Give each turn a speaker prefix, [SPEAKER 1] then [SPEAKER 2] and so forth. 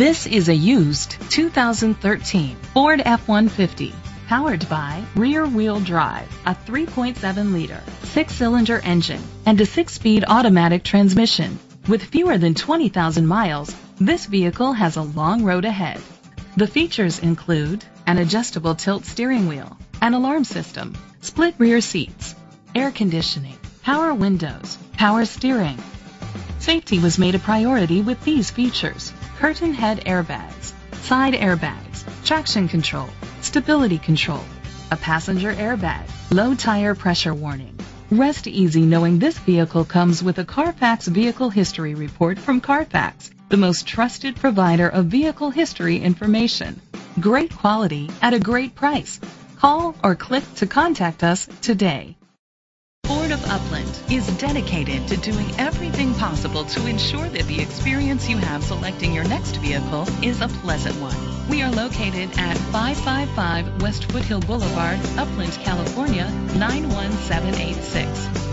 [SPEAKER 1] This is a used 2013 Ford F-150 powered by rear-wheel drive, a 3.7-liter six-cylinder engine, and a six-speed automatic transmission. With fewer than 20,000 miles, this vehicle has a long road ahead. The features include an adjustable tilt steering wheel, an alarm system, split rear seats, air conditioning, power windows, power steering. Safety was made a priority with these features. Curtain head airbags, side airbags, traction control, stability control, a passenger airbag, low tire pressure warning. Rest easy knowing this vehicle comes with a Carfax Vehicle History Report from Carfax, the most trusted provider of vehicle history information. Great quality at a great price. Call or click to contact us today. Upland is dedicated to doing everything possible to ensure that the experience you have selecting your next vehicle is a pleasant one. We are located at 555 West Foothill Boulevard, Upland, California 91786.